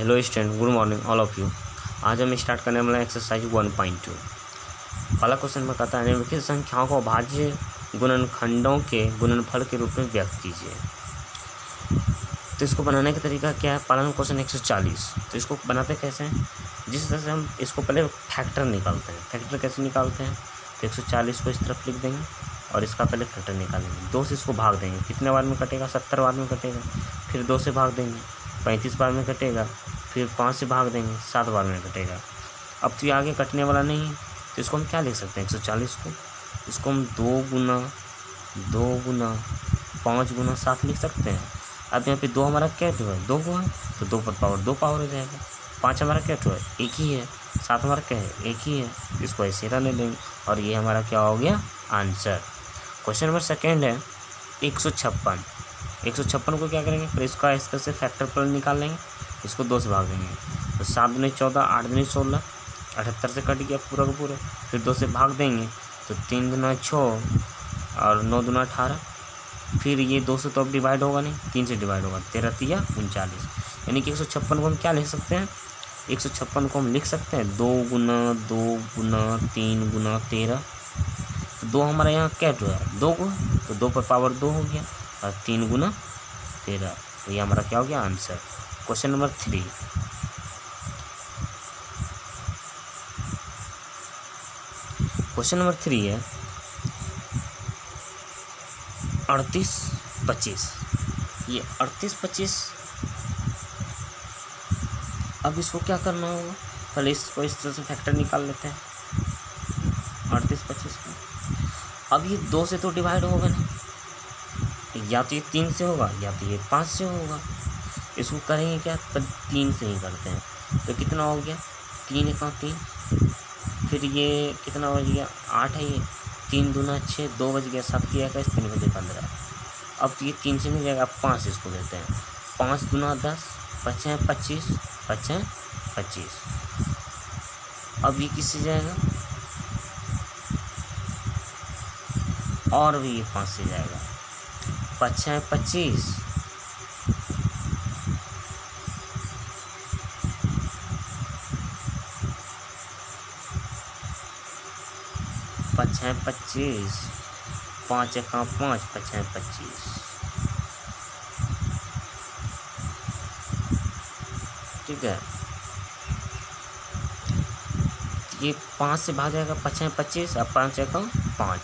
Hello student good morning all of you आज हम start करने वाले एक्सरसाइज वन पॉइंट टू पहला क्वेश्चन में कहता है, निम्नलिखित संख्याओं को भाज्य गुणनखंडों के गुणनफल के रूप में व्यक्त कीजिए। तो इसको बनाने का तरीका क्या है? पहला क्वेश्चन एक सौ चालीस। तो इसको बनाते कैसे हैं? जिस तरह से हम इसको पहले फैक्टर निकालते हैं। फैक्टर कैसे निकालते हैं? तो एक सौ चालीस को इस तरफ़ लिख देंगे और इसका पहले फैक्टर निकालेंगे। दो से इसको भाग देंगे। कितने बार में कटेगा? सत्तर बार में कटेगा। फिर दो से भाग देंगे। पैंतीस बार में कटेगा। फिर पाँच से भाग देंगे, सात बार में कटेगा। अब तो ये आगे कटने वाला नहीं है तो इसको हम क्या लिख सकते हैं? एक सौ चालीस को। इसको हम दो गुना दो गुना, पाँच गुना, सात लिख सकते हैं। अब यहाँ पे दो हमारा कैट हुआ? है दो को है तो दो पर पावर, दो पावर हो जाएगा। पाँच हमारा कैट हुआ? है एक ही है। सात हमारा क्या है? एक ही है। इसको ऐसे रहने देंगे और ये हमारा क्या हो गया? आंसर। क्वेश्चन नंबर सेकेंड है, एक सौ छप्पन। एक सौ छप्पन को क्या करेंगे? फिर इसका इस तरह से फैक्टर पर निकाल लेंगे। इसको दो से भाग देंगे। तो सात दुनी चौदह, आठ दुनी सोलह, अठहत्तर से कट गया पूरा का पूरा। फिर दो से भाग देंगे तो तीन दुना छः और नौ दुना अठारह। फिर ये दो से तो अब डिवाइड होगा नहीं, तीन से डिवाइड होगा, तेरह तिया उनचालीस। यानी कि एक सौ छप्पन को हम क्या लिख सकते हैं? एक सौ छप्पन को हम लिख सकते हैं, दो गुना दो गुना, तीन गुना, तेरह। तो दो हमारा यहाँ कैट हुआ दो को तो दो पर पावर दो हो गया, और तीन गुना तेरह। तो ये हमारा क्या हो गया? Answer question number three. Question number three है, अड़तीस पच्चीस। ये अड़तीस पच्चीस, अब इसको क्या करना होगा? पहले इसको इस तरह से फैक्टर निकाल लेते हैं। अड़तीस पच्चीस का। अब ये दो से तो डिवाइड होगा ना। या तो ये तीन से होगा, या तो ये पाँच से होगा। इसको करेंगे क्या? तो तीन से ही करते हैं। तो कितना हो गया? तीन एक तीन। फिर ये कितना बज गया? आठ है ये। तीन दूना छः, दो बज गया सात किया इक्कीस तीन बजे पंद्रह। अब तो ये तीन से नहीं जाएगा पाँच इसको देते हैं। पाँच दूना दस, पच्चीस पच्चीस पच्चीस पच्चीस। अब ये किससे जाएगा? और भी ये पाँच से जाएगा। पच्चीस पच्चीस। पच्चीस पच्चीस। पाँच एक पाँच, पच्चीस पच्चीस। ठीक है। ये पाँच से भाग जाएगा, पच्चीस पच्चीस और पाँच एक पाँच।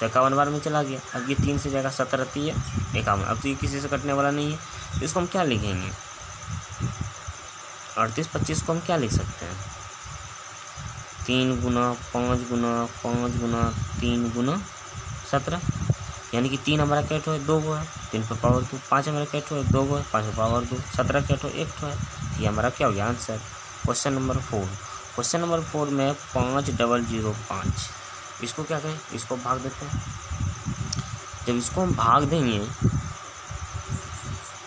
तो इक्यावन बार में चला गया। अब ये तीन से जाएगा, सत्रह तीय इक्यावन। अब तो ये किसी से कटने वाला नहीं है। इसको हम क्या लिखेंगे? अड़तीस, पच्चीस को हम क्या लिख सकते हैं? तीन गुना पाँच गुना पाँच गुना तीन गुना सत्रह। यानी कि तीन हमारा कैट हो, दो गो है। तीन पर पावर दो, पाँच हमारा कैट हो, दो गो है, पाँच पर पावर दो, सत्रह कैट हो, एक ठो है। ये हमारा क्या हो गया answer? Question number four. Question number four में पाँच डबल ज़ीरो पाँच। इसको क्या कहें? इसको भाग देते हैं। जब इसको हम भाग देंगे,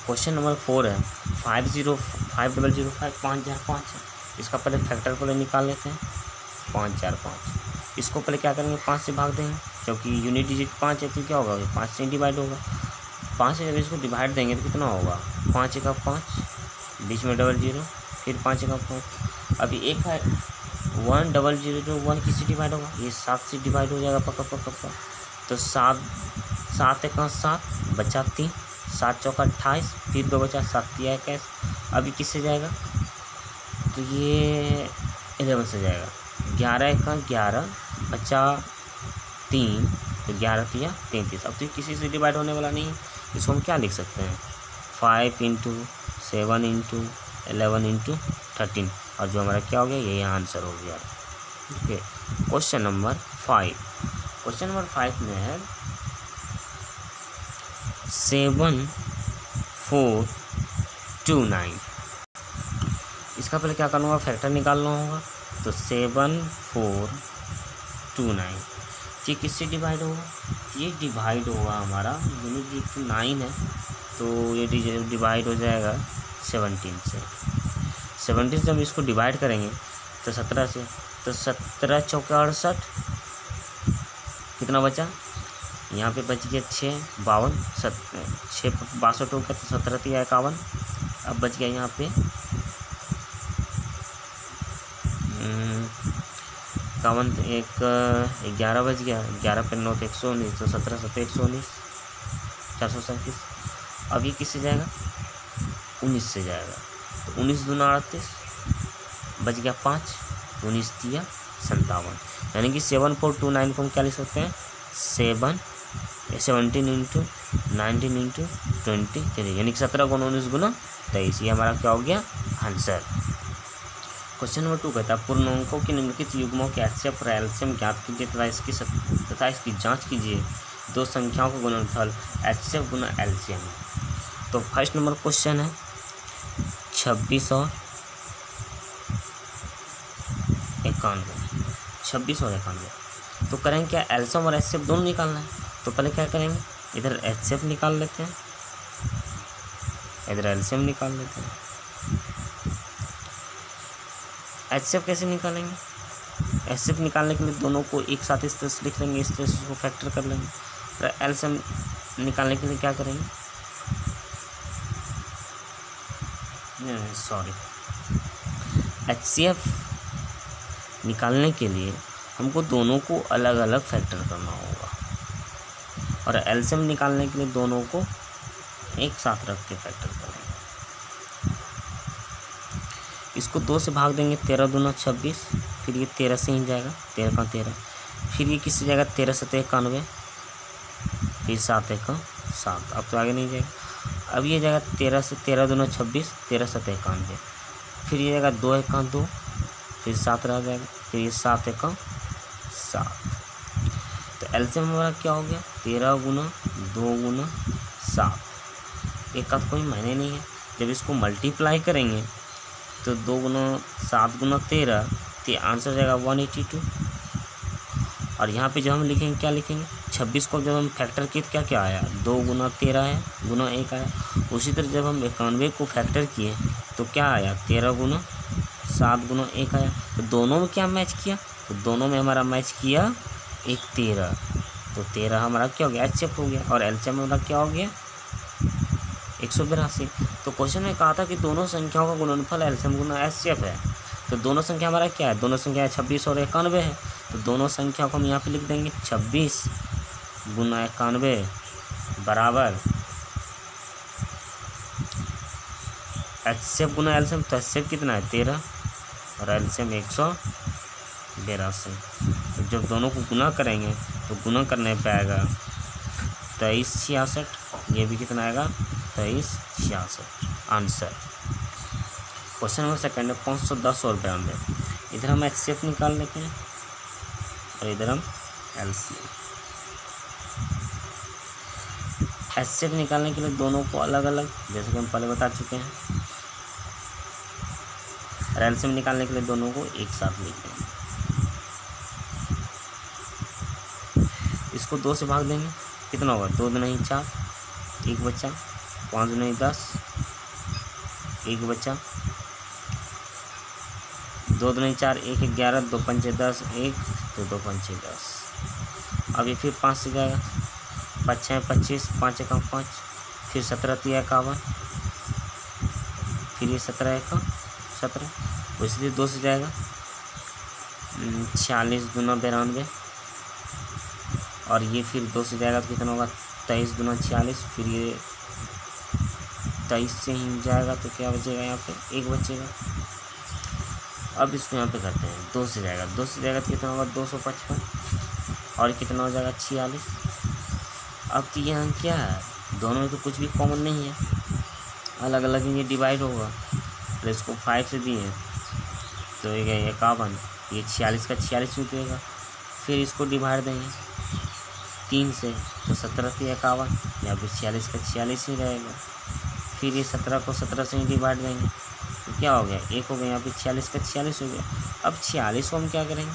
क्वेश्चन नंबर फोर है, five zero, five double zero five, पाँच हज़ार पाँच। इसका पहले फैक्टर पहले निकाल लेते हैं। पाँच, चार, पाँच। इसको पहले क्या करेंगे? पाँच से भाग देंगे। क्योंकि यूनिट डिजिट पाँच है तो क्या होगा? पाँच से डिवाइड होगा। पाँच से जब इसको डिवाइड देंगे तो कितना होगा? पाँच का पाँच। बीच में डबल ज़ीरो फिर पाँच का पाँच। अभी एक है वन डबल ज़ीरो जो वन किससे डिवाइड होगा? ये सात से डिवाइड हो जाएगा पक्का पक्का पक्का। तो सात सात एक सात, बचा तीन। सात चौका अट्ठाईस, फिर दो बचा सात दिया इक्कीस अभी किससे जाएगा? तो ये इलेवन से जाएगा। ग्यारह एक ग्यारह, बचा तीन तो ग्यारह तिया तैंतीस। अब तो किसी से डिवाइड होने वाला नहीं है। इसको हम क्या लिख सकते हैं? Five into seven into eleven into thirteen और जो हमारा क्या हो गया? यही आंसर हो गया। ठीक है। Question number five question number five में है सेवन फोर टू नाइन इसका पहले क्या करना होगा? फैक्टर निकालना होगा। तो सेवन फोर टू नाइन। ये किससे डिवाइड होगा? ये डिवाइड होगा हमारा यूनिट डिजिट नाइन है तो ये डिवाइड हो जाएगा सेवनटीन से। सेवनटीन से हम इसको डिवाइड करेंगे तो सत्रह से तो सत्रह चौका अड़सठ, कितना बचा? यहाँ पे बच गया छः, बावन, सत छः बासठ हो गया तो सत्रह तिया इक्यावन, अब बच गया यहाँ पे इक्यावन, एक, ग्यारह बज गया, ग्यारह पे नौ तो एक सौ उन्नीस तो सत्रह सत्रह एक सौ उन्नीस, चार सौ सैंतीस। अब ये किससे जाएगा? उन्नीस से जाएगा। तो उन्नीस दूना अड़तीस बच गया पाँच, उन्नीस दिया संतावन यानी कि सेवन फोर टू नाइन को हम क्या लिख सकते हैं? Seven, seventeen into nineteen into twenty three यानी कि सत्रह गुना उन्नीस गुना तेईस, ये हमारा क्या हो गया? आंसर। क्वेश्चन नंबर टू कहता है पूर्ण अंकों के निम्नलिखित युग्मों के एचएफ और एल्सियम ज्ञात कीजिए तथा इसकी तथा इसकी जाँच कीजिए। दो संख्याओं का गुणनफल एचएफ गुना एल्सियम तो फ़र्स्ट नंबर क्वेश्चन है, छब्बीस और इक्यानवे छब्बीस और इक्यानवे तो करेंगे क्या एल्सियम और एच दोनों निकालना है? तो पहले क्या करेंगे? इधर एच निकाल लेते हैं। इधर एल्सियम निकाल लेते हैं। एचसीएफ कैसे निकालेंगे? एचसीएफ निकालने के लिए दोनों को एक साथ इस तरह से लिख लेंगे, इस तरह से उसको फैक्टर कर लेंगे। फिर एल्सियम निकालने के लिए क्या करेंगे? सॉरी एचसीएफ निकालने के लिए हमको दोनों को अलग अलग फैक्टर करना होगा। और एल्सियम निकालने के लिए दोनों को एक साथ रख के फैक्टर करेंगे इसको दो से भाग देंगे, तेरह दूना छब्बीस, फिर ये तेरह से ही जाएगा, तेरह का तेरह। फिर ये किससे जाएगा, तेरह सतह इक्यानवे, फिर सात एक सात। अब तो आगे नहीं जाएगा। अब ये जाएगा तेरह से तेरह दूना छब्बीस, तेरह सतह इक्यानवे। फिर ये जाएगा दो एक दो, फिर सात रह जाएगा, फिर ये सात एक सात। तो एल्सियम हमारा क्या हो गया? तेरह गुना दो गुना सात। एक का तो कोई मायने नहीं है। जब इसको मल्टीप्लाई करेंगे तो दो गुना, सात गुना तेरह तो आंसर जाएगा वन एटी टू। और यहाँ पे जब हम लिखेंगे, क्या लिखेंगे? छब्बीस को जब हम फैक्टर किए तो क्या क्या आया? दो गुना तेरह है, गुना एक आया। उसी तरह जब हम इक्यानवे को फैक्टर किए तो क्या आया? तेरह गुना, सात गुना एक आया। तो दोनों में क्या मैच किया? तो दोनों में हमारा मैच किया एक तेरह। तो तेरह हमारा क्या हो गया? एच हो गया। और एल हमारा क्या हो गया? एक सौ बिरासी। तो क्वेश्चन में कहा था कि दोनों संख्याओं का गुणनफल एल्सियम गुना एच है। तो दोनों संख्या हमारा क्या है? दोनों संख्या छब्बीस और इक्यानवे है। तो दोनों संख्या को हम यहाँ पे लिख देंगे। छब्बीस गुना इक्यानवे बराबर एच गुना एल्सियम तो एच कितना है? तेरह और एल्सियम एक सौ बेरासी। तो जब दोनों को गुना करेंगे तो गुना करने पे आएगा तेईस छियासठ। ये भी कितना आएगा? तेईस, छियासठ। आंसर क्वेश्चन नंबर सेकंड है, पाँच सौ दस और बयानवे। इधर हम एच सी एफ़ निकाल लेते हैं, और इधर हम L C H C F निकालने के लिए दोनों को अलग अलग जैसे कि हम पहले बता चुके हैं। और एल सी एफ़ निकालने के लिए दोनों को एक साथ लिख देंगे। इसको दो से भाग देंगे। कितना होगा? दो दिन नहीं चार, एक बच्चा पाँच नहीं दस। एक बच्चा दो नहीं चार। एक ग्यारह। दो पंचे दस। एक तो दो पंचे दस। ये फिर पाँच से जाएगा पाँच छः पच्चीस। पाँच एक पाँच। फिर सत्रह तीन इक्यावन फिर ये सत्रह एक सत्रह। इसलिए दो से जाएगा। हम्म, छियालीस दूना बिरानवे। और ये फिर दो से जाएगा तो कितना होगा? तेईस दुना छियालीस। फिर ये तेईस से ही जाएगा तो क्या बचेगा यहाँ पे? एक बचेगा। अब इसको यहाँ पे करते हैं। दो से जाएगा। दो से जाएगा तो कितना होगा? दो सौ पचपन। और कितना हो जाएगा? छियालीस। अब तो यहाँ क्या है? दोनों में तो कुछ भी कॉमन नहीं है। अलग अलग ये डिवाइड होगा। तो इसको फाइव से दिए। तो ये इक्यावन। ये छियालीस का छियालीस रुपये फिर इसको डिवाइड देंगे। तीन से। तो सत्रह से इक्यावन। या फिर छियालीस का छियालीस ही रहेगा। फिर ये सत्रह को सत्रह से ही डिवाइड देंगे। तो क्या हो गया? एक हो गया, यहाँ पे छियालीस का छियालीस हो गया। अब छियालीस को हम क्या करेंगे?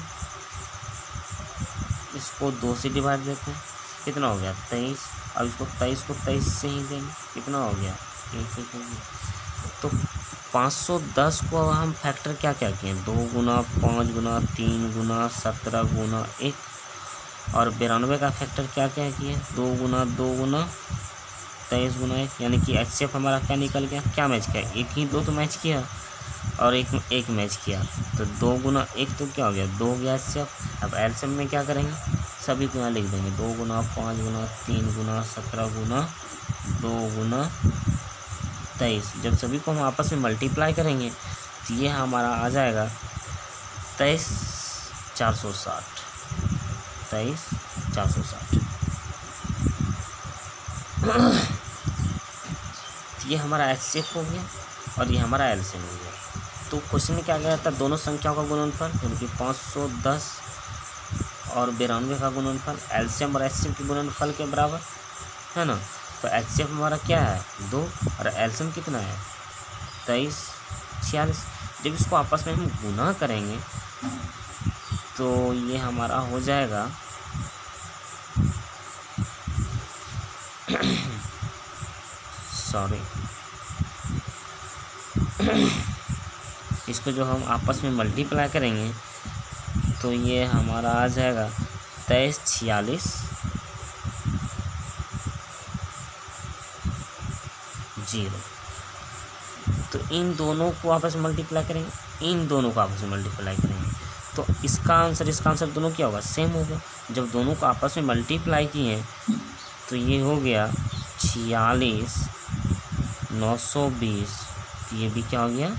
इसको दो से डिवाइड देते हैं। कितना हो गया? तेईस। अब इसको तेईस को तेईस से ही देंगे। कितना हो गया? एक एक हो गया तो पाँच सौ दस को अब हम फैक्टर क्या क्या किए? दो गुना पाँच गुना तीन गुना सत्रह गुना एक। और बिरानवे का फैक्टर क्या क्या किए? दो गुना दो गुना तेईस गुना एक यानी कि एच हमारा क्या निकल गया क्या मैच किया? एक ही दो तो मैच किया और एक एक मैच किया। तो दो गुना एक तो क्या हो गया? दो गया एच अब एल्सियम में क्या करेंगे? सभी को यहाँ लिख देंगे। दो गुना पाँच गुना तीन गुना सत्रह गुना दो गुना तेईस। जब सभी को हम आपस में मल्टीप्लाई करेंगे तो ये हमारा आ जाएगा तेईस, चार सौ साठ। तेईस, चार सौ साठ। ये हमारा एच सी हो गया और ये हमारा एल हो गया। तो क्वेश्चन में क्या गया था? दोनों संख्याओं का गुणनफल, यानी कि पाँच सौ दस और बिरानवे का गुणनफल एलसीएम और एच के गुणनफल के बराबर, है ना? तो एच सी एफ़ हमारा क्या है? दो। और एल्शियम कितना है? तेईस, छियालीस। जब इसको आपस में हम गुना करेंगे तो ये हमारा हो जाएगा सॉरी। इसको जो हम आपस में मल्टीप्लाई करेंगे तो ये हमारा आ जाएगा तेईस छियालीस। ज़ीरो। तो इन दोनों को आपस में मल्टीप्लाई करेंगे, इन दोनों को आपस में मल्टीप्लाई करेंगे। तो इसका आंसर इसका आंसर दोनों क्या होगा? सेम होगा जब दोनों को आपस में मल्टीप्लाई किए तो ये हो गया छियालीस नौ सौ बीस तो ये भी क्या हो गया?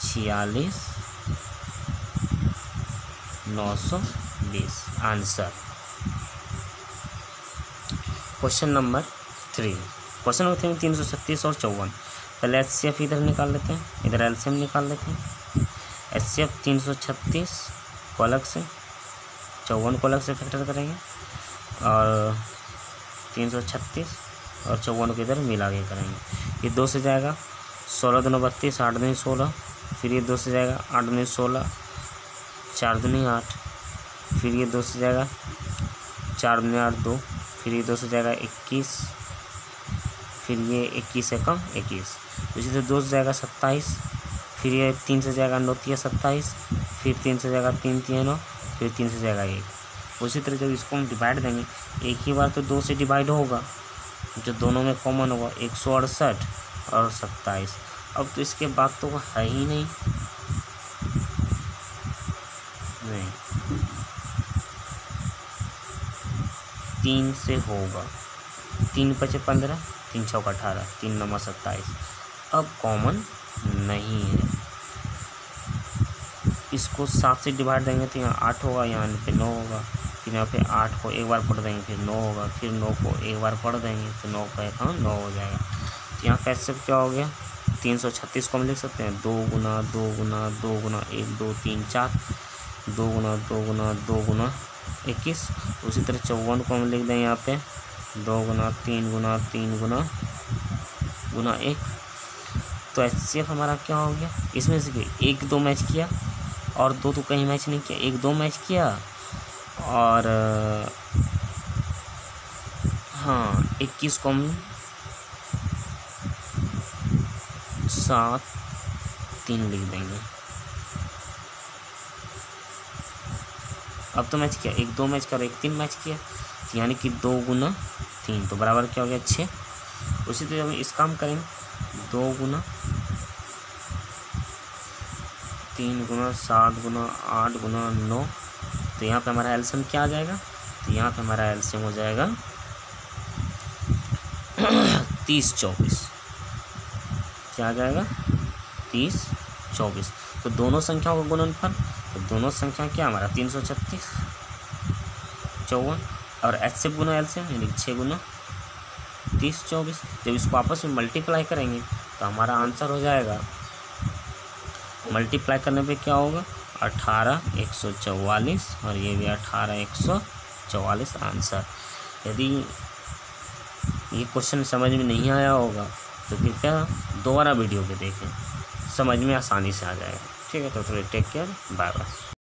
छियालीस, नौ सौ बीस, answer. Question number three. Question number three में तीन सौ छत्तीस और चौवन। पहले एच सी एफ़ इधर निकाल लेते हैं, इधर एल्सियम निकाल लेते हैं। एच सी एफ़ तीन सौ छत्तीस को अलग से, चौवन को अलग से फैक्टर करेंगे। और तीन सौ छत्तीस और चौवन को इधर मिला के करेंगे। ये दो से जाएगा। सोलह दोनों बत्तीस, आठ दिन सोलह, फिर ये दो से जाएगा, आठ दिन सोलह, चार दिन आठ, फिर ये दो से जाएगा, चार दिन आठ दो, फिर ये दो से जाएगा इक्कीस, फिर ये इक्कीस है कम इक्कीस। इसी तरह दो से जाएगा सत्ताईस, फिर ये तीन से जाएगा नौ तिया सत्ताईस, फिर तीन से जाएगा तीन तिया नौ, फिर तीन से जाएगा एक। उसी तरह जब इसको हम डिवाइड देंगे, एक ही बार तो दो से डिवाइड होगा। जो दोनों में कॉमन होगा एक सौ अड़सठ और सत्ताईस। अब तो इसके बाद तो है ही नहीं। नहीं। तीन से होगा। तीन पचे पंद्रह, तीन चौक अठारह, तीन नंबर सत्ताईस। अब कॉमन नहीं है। इसको सात से डिवाइड देंगे तो यहाँ आठ होगा, यहाँ पे नौ होगा। फिर यहाँ पे आठ को एक बार पढ़ देंगे, फिर नौ होगा, फिर नौ को एक बार पढ़ देंगे तो नौ का एक हाँ नौ हो जाएगा। तो यहाँ कैसे क्या हो गया? तीन सौ छत्तीस को हम लिख सकते हैं। दो गुना दो गुना दो गुना एक, दो, तीन, चार। दो गुना दो गुना दो गुना इक्कीस। उसी तरह चौवन को हम लिख दें यहाँ पे। दो गुना, तीन गुना तीन गुना गुना एक। तो एच हमारा क्या हो गया? इसमें से एक दो मैच किया और दो तो कहीं मैच नहीं किया, एक दो मैच किया। और हाँ इक्कीस को सात, तीन लिख देंगे। अब तो मैच किया। एक, दो मैच कर। एक, तीन मैच किया। यानी कि दो गुना तीन। तो बराबर क्या हो गया? छः। उसी तरह हम इस काम करेंगे। दो गुना तीन गुना सात गुना आठ गुना नौ। तो यहाँ पे हमारा एल्शियम क्या आ जाएगा? तो यहाँ पे हमारा एल्शियम हो जाएगा तीस चौबीस। क्या आ जाएगा? तीस चौबीस। तो दोनों संख्याओं का गुणनफल तो दोनों संख्या क्या? हमारा तीन सौ छत्तीस। चौवन। और एच से गुना एल से यानी छः गुना तीस चौबीस। जब इसको आपस में मल्टीप्लाई करेंगे तो हमारा आंसर हो जाएगा, मल्टीप्लाई करने पे क्या होगा? अठारह, एक सौ चौवालीस और ये भी अठारह, एक सौ चौवालीस आंसर। यदि ये क्वेश्चन समझ में नहीं आया होगा तो कृपया दोबारा वीडियो पे देखें। समझ में आसानी से आ जाएगा। ठीक है तो थोड़ी टेक केयर बाय बाय